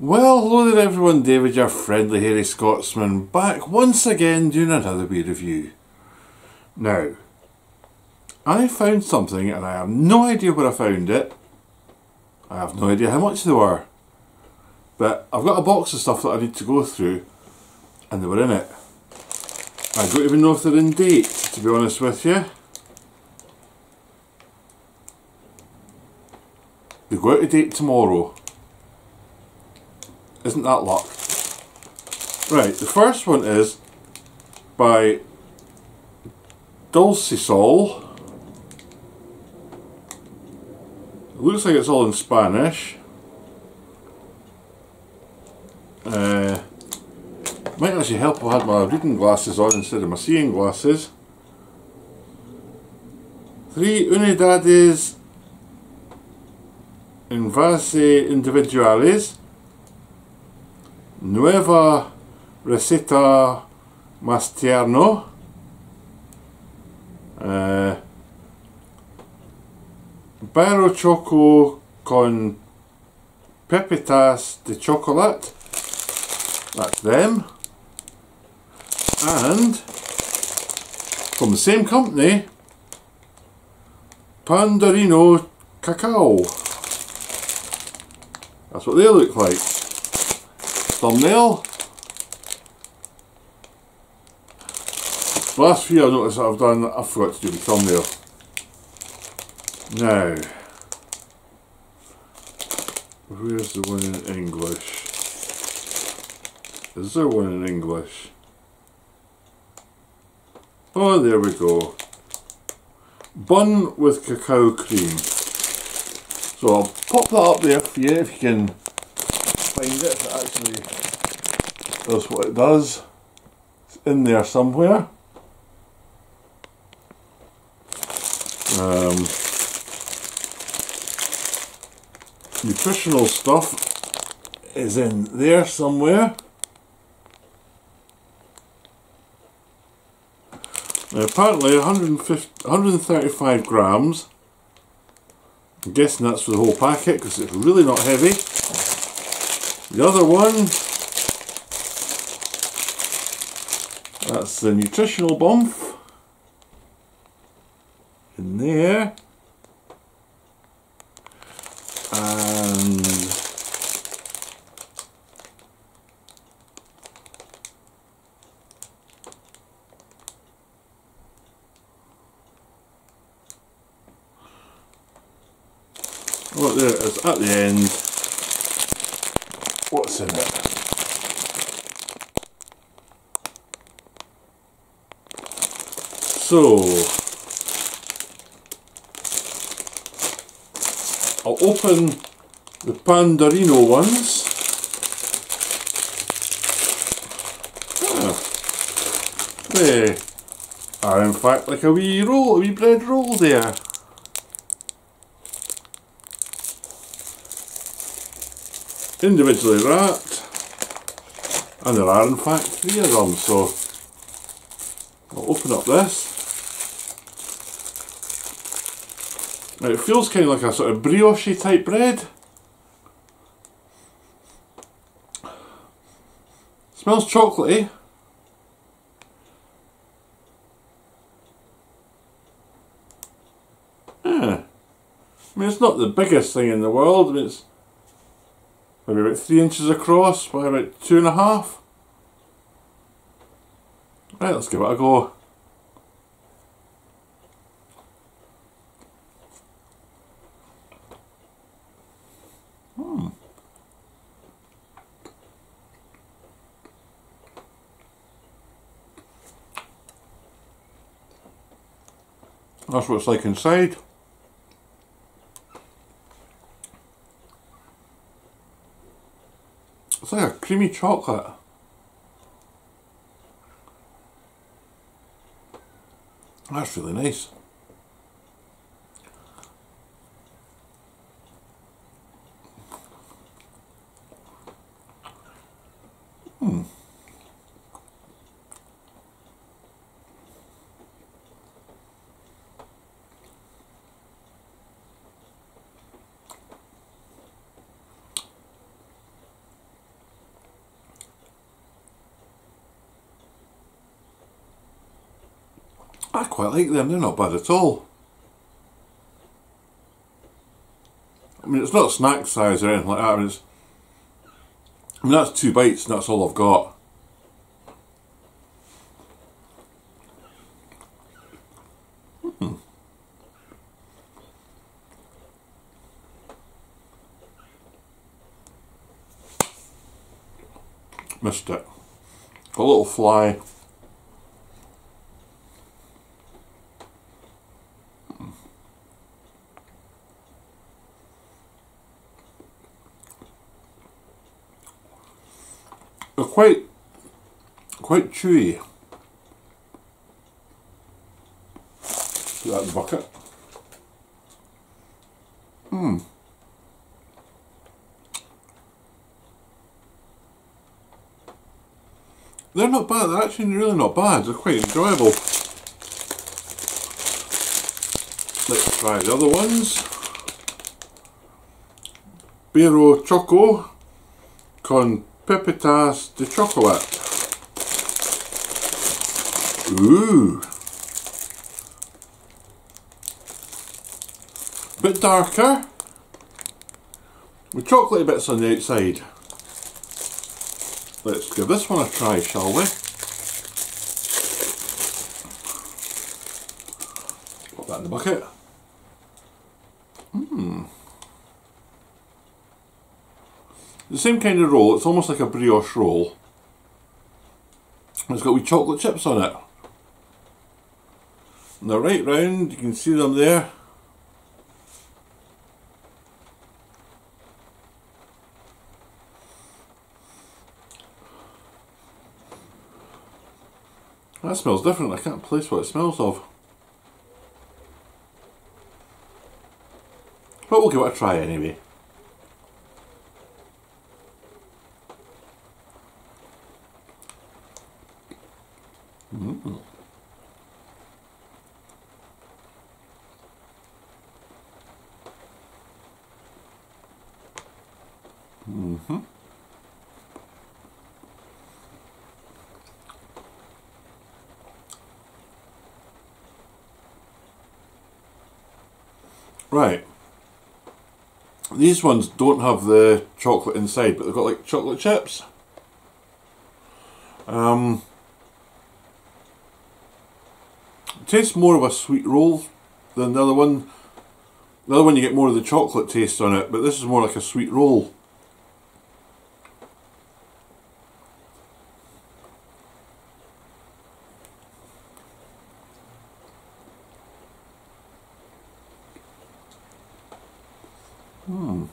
Well, hello there everyone, David, your friendly hairy Scotsman, back once again doing another wee review. Now, I found something and I have no idea where I found it. I have no idea how much they were. But I've got a box of stuff that I need to go through and they were in it. I don't even know if they're in date, to be honest with you. They go out of date tomorrow. Isn't that luck? Right, the first one is by Dulcesol. It looks like it's all in Spanish. Uh, might actually help if I had my reading glasses on instead of my seeing glasses. Three unidades en base individuales Nueva receta más tierno. Uh, Brio Choco con pepitas de chocolate. That's them. And from the same company, Pandorino Cacao. That's what they look like thumbnail. Last few I noticed that I've done, I forgot to do the thumbnail. Now, where's the one in English? Is there one in English? Oh, there we go. Bun with cacao cream. So I'll pop that up there for you if you can find it if it actually does what it does. It's in there somewhere. Um, nutritional stuff is in there somewhere. Now apparently 135 grams. I'm guessing that's for the whole packet because it's really not heavy. The other one, that's the nutritional bump in there. And what there is at the end what's in it. So, I'll open the Pandorino ones. Ah, they are in fact like a wee roll, a wee bread roll there. Individually wrapped and there are in fact three of them so I'll open up this. Now it feels kind of like a sort of brioche type bread. Smells chocolatey. Yeah. I mean it's not the biggest thing in the world it's maybe about three inches across by about two and a half. Right, let's give it a go. Hmm. That's what it's like inside. It's like a creamy chocolate. That's really nice. I quite like them, they're not bad at all. I mean, it's not snack size or anything like that. I mean, it's, I mean that's two bites and that's all I've got. Hmm. Missed it. A little fly. They're quite, quite chewy. That bucket. Hmm. They're not bad, they're actually really not bad, they're quite enjoyable. Let's try the other ones. Brio Choco con Pepitas de Chocolate. Ooh. Bit darker. With chocolatey bits on the outside. Let's give this one a try, shall we? Put that in the bucket. Mmm. The same kind of roll, it's almost like a brioche roll. It's got wee chocolate chips on it. And they're right round, you can see them there. That smells different, I can't place what it smells of. But we'll give it a try anyway. Mm-hmm. Right. These ones don't have the chocolate inside, but they've got like chocolate chips. Um, tastes more of a sweet roll than the other one. The other one you get more of the chocolate taste on it, but this is more like a sweet roll. Hmm.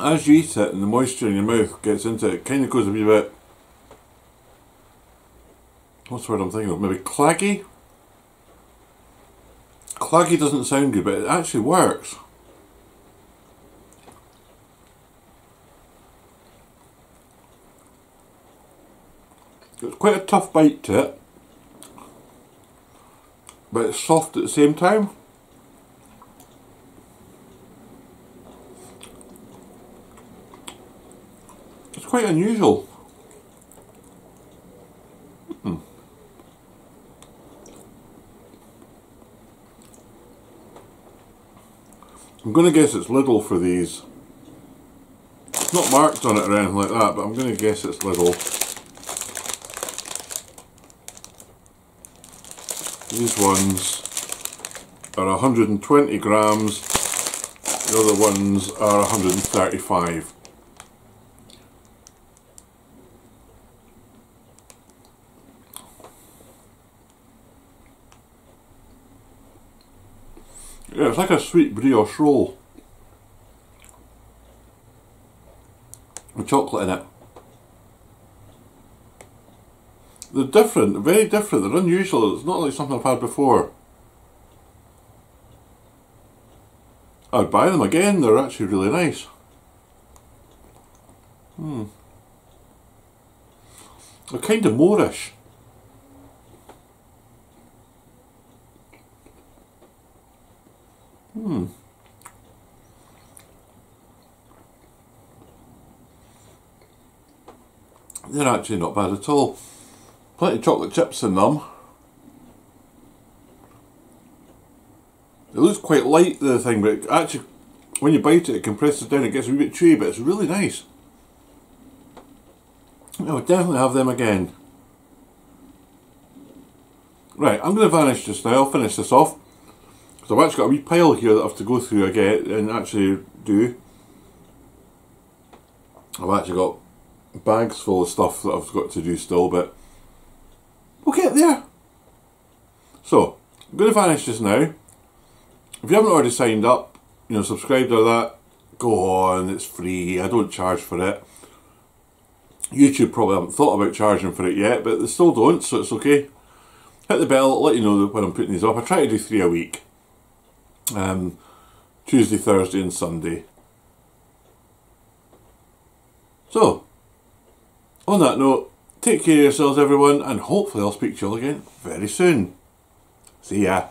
As you eat it and the moisture in your mouth gets into it, it kind of goes a wee bit. What's the word I'm thinking of? Maybe claggy? Claggy doesn't sound good, but it actually works. It's quite a tough bite to it but it's soft at the same time. It's quite unusual. Mm. I'm going to guess it's Lidl for these. It's not marked on it or anything like that, but I'm going to guess it's Lidl. These ones are 120 grams, the other ones are 135. Yeah, it's like a sweet brioche roll with chocolate in it. They're different, very different, they're unusual, it's not like something I've had before. I'd buy them again, they're actually really nice. Hmm. They're kind of moreish. Hmm. they're actually not bad at all. Plenty of chocolate chips in them. It looks quite light, the thing, but actually, when you bite it, it compresses down, it gets a bit chewy, but it's really nice. I would definitely have them again. Right, I'm going to vanish just now, I'll finish this off. Because I've actually got a wee pile here that I have to go through again and actually do. I've actually got bags full of stuff that I've got to do still, but we'll get there. So, I'm going to just now. If you haven't already signed up, you know, subscribed or that, go on, it's free, I don't charge for it. YouTube probably haven't thought about charging for it yet, but they still don't, so it's okay. Hit the bell, let you know when I'm putting these up. I try to do three a week. Um, Tuesday, Thursday and Sunday. So, on that note, take care of yourselves everyone, and hopefully I'll speak to you all again very soon. See ya.